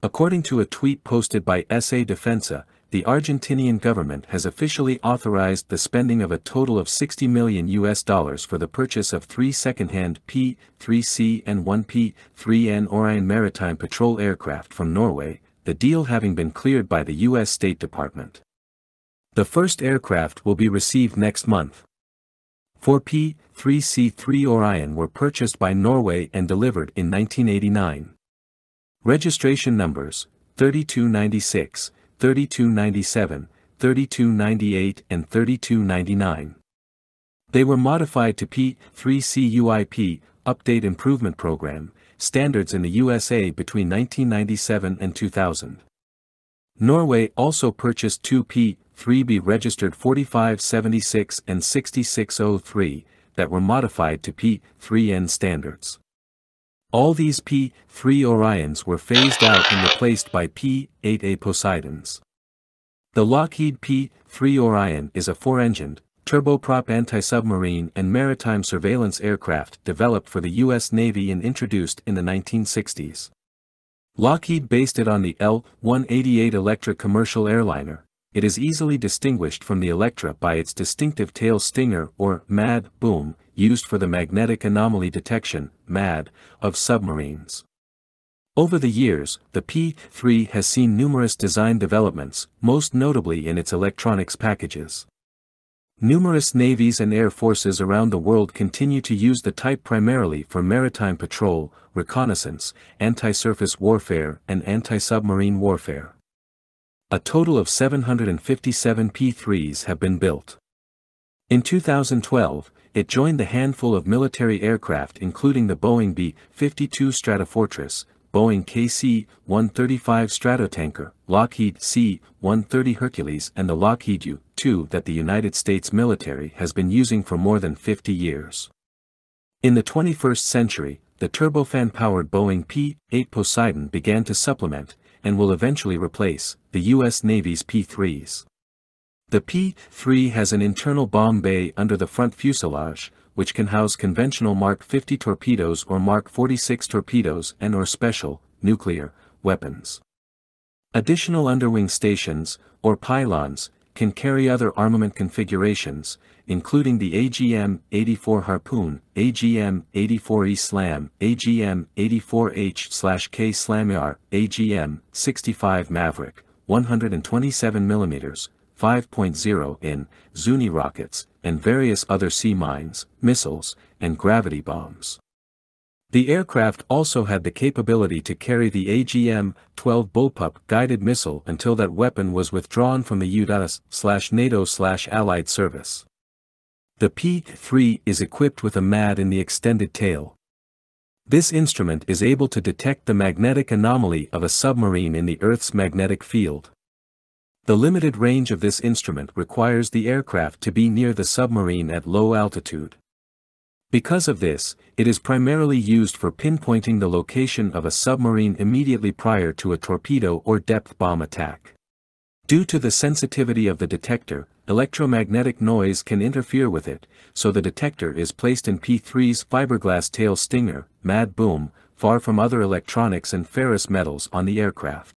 According to a tweet posted by SA Defensa, the Argentinian government has officially authorized the spending of a total of 60 million US dollars for the purchase of three second-hand P-3C and one P-3N Orion maritime patrol aircraft from Norway, the deal having been cleared by the US State Department. The first aircraft will be received next month. Four P-3C-3 Orion were purchased by Norway and delivered in 1989. Registration numbers, 3296, 3297, 3298 and 3299. They were modified to P3C UIP, Update Improvement Program, standards in the USA between 1997 and 2000. Norway also purchased two P3B registered 4576 and 6603 that were modified to P3N standards. All these P-3 Orions were phased out and replaced by P-8A Poseidons. The Lockheed P-3 Orion is a four-engined, turboprop anti-submarine and maritime surveillance aircraft developed for the U.S. Navy and introduced in the 1960s. Lockheed based it on the L-188 Electra commercial airliner, it is easily distinguished from the Electra by its distinctive tail stinger or MAD boom, used for the magnetic anomaly detection, MAD, of submarines. Over the years, the P-3 has seen numerous design developments, most notably in its electronics packages. Numerous navies and air forces around the world continue to use the type primarily for maritime patrol, reconnaissance, anti-surface warfare and anti-submarine warfare. A total of 757 P-3s have been built. In 2012, it joined the handful of military aircraft including the Boeing B-52 Stratofortress, Boeing KC-135 Stratotanker, Lockheed C-130 Hercules and the Lockheed U-2 that the United States military has been using for more than 50 years. In the 21st century, the turbofan-powered Boeing P-8 Poseidon began to supplement, and will eventually replace, the U.S. Navy's P-3s. The P-3 has an internal bomb bay under the front fuselage, which can house conventional Mark 50 torpedoes or Mark 46 torpedoes and or special, nuclear, weapons. Additional underwing stations, or pylons, can carry other armament configurations, including the AGM-84 Harpoon, AGM-84E Slam, AGM-84H-K SLAM-ER, AGM-65 Maverick, 127mm, 5.0 in, Zuni rockets, and various other sea mines, missiles, and gravity bombs. The aircraft also had the capability to carry the AGM-12 Bullpup guided missile until that weapon was withdrawn from the U.S.-NATO-Allied service. The P-3 is equipped with a MAD in the extended tail. This instrument is able to detect the magnetic anomaly of a submarine in the Earth's magnetic field. The limited range of this instrument requires the aircraft to be near the submarine at low altitude. Because of this, it is primarily used for pinpointing the location of a submarine immediately prior to a torpedo or depth bomb attack. Due to the sensitivity of the detector, electromagnetic noise can interfere with it, so the detector is placed in P3's fiberglass tail stinger, MAD boom, far from other electronics and ferrous metals on the aircraft.